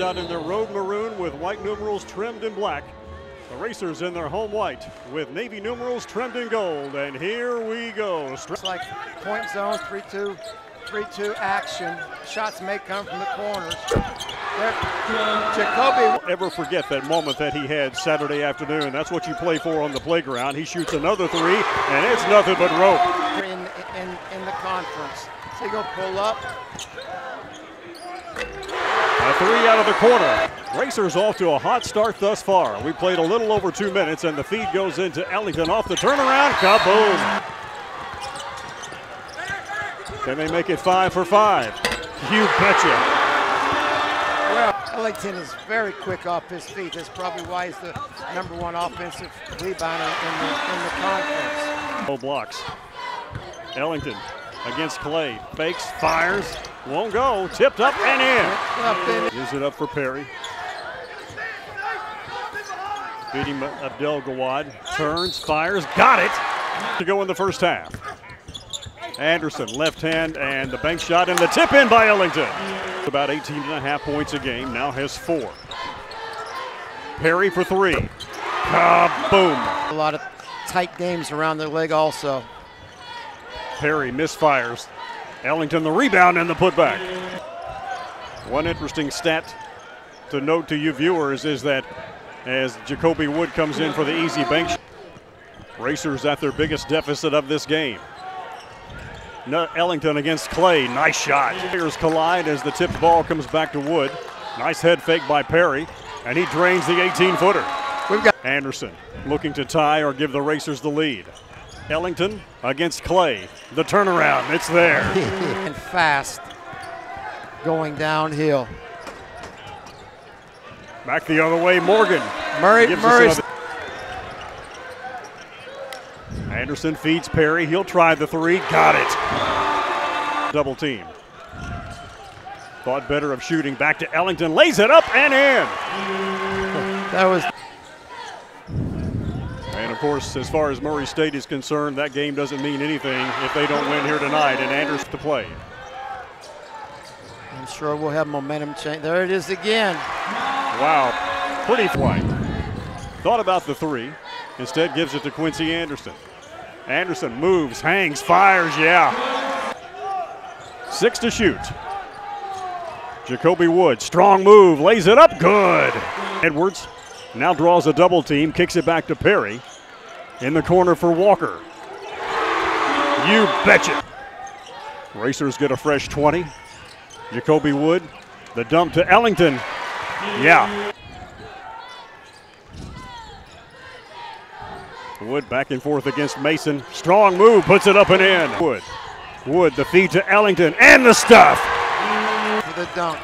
out in their road maroon with white numerals trimmed in black. The Racers in their home white with navy numerals trimmed in gold. And here we go. It's like point zone, 3-2, 3-2 action. Shots may come from the corners. There, Jacoby. Ever forget that moment that he had Saturday afternoon? That's what you play for on the playground. He shoots another three, and it's nothing but rope. In, in, in the conference. So you go pull up. A three out of the corner. Racers off to a hot start thus far. We played a little over two minutes, and the feed goes into Ellington off the turnaround. Kaboom! Can they make it five for five? You betcha. Well, Ellington is very quick off his feet. That's probably why he's the number one offensive rebounder in the, in the conference. No blocks. Ellington against Clay. Fakes, fires, won't go. Tipped up and in. Gives it up for Perry. Beating Abdel Gawad. Turns, fires, got it to go in the first half. Anderson, left hand, and the bank shot, and the tip in by Ellington. About 18 and a half points a game, now has four. Perry for three. Kaboom. A lot of tight games around the leg also. Perry misfires. Ellington the rebound and the putback. One interesting stat to note to you viewers is that as Jacoby Wood comes in for the easy bank, shot, Racers at their biggest deficit of this game. No, Ellington against Clay, nice shot. Players collide as the tipped ball comes back to Wood. Nice head fake by Perry, and he drains the 18-footer. We've got Anderson looking to tie or give the Racers the lead. Ellington against Clay. The turnaround, it's there. and fast going downhill. Back the other way, Morgan. Murray, gives us Murray's another- Anderson feeds Perry. He'll try the three. Got it. Double team. Thought better of shooting. Back to Ellington. Lays it up and in. that was And of course, as far as Murray State is concerned, that game doesn't mean anything if they don't win here tonight. And Anderson to play. I'm sure we'll have momentum change. There it is again. Wow, pretty flight. Thought about the three. Instead, gives it to Quincy Anderson. Anderson moves, hangs, fires, yeah. Six to shoot. Jacoby Wood, strong move, lays it up, good. Edwards now draws a double team, kicks it back to Perry. In the corner for Walker. You betcha. Racers get a fresh 20. Jacoby Wood, the dump to Ellington. Yeah. Wood back and forth against Mason. Strong move, puts it up and in. Wood. Wood, the feed to Ellington, and the stuff. For the dunk.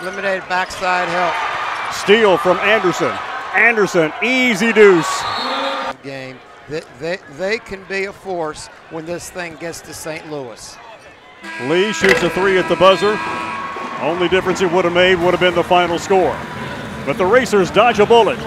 Eliminated backside help Steal from Anderson. Anderson, easy deuce. They, they, they can be a force when this thing gets to St. Louis. Lee shoots a three at the buzzer. Only difference it would have made would have been the final score. But the Racers dodge a bullet.